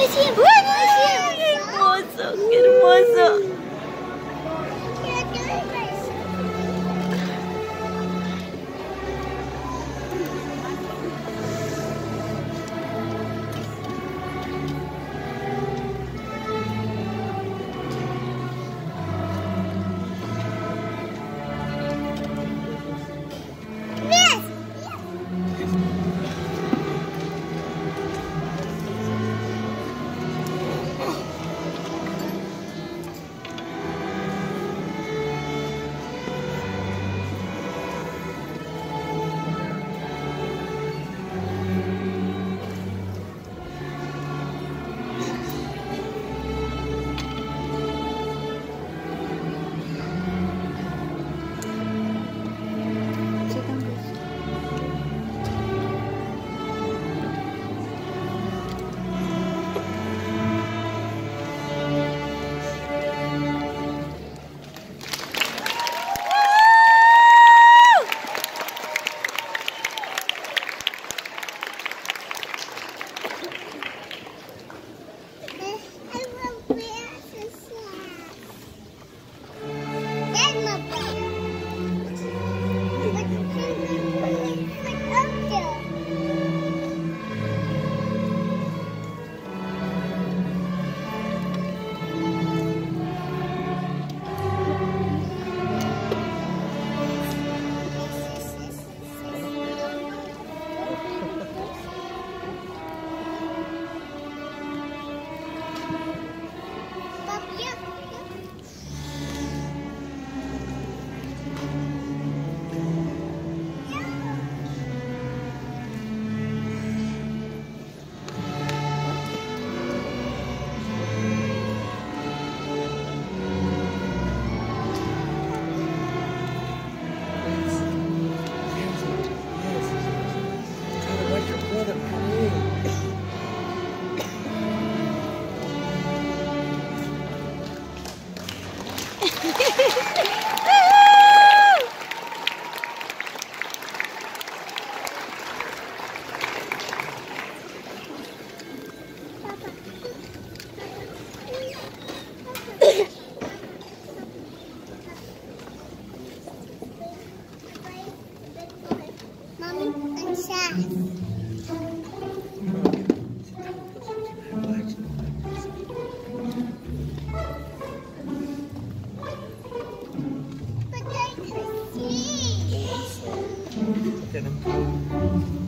再见。But they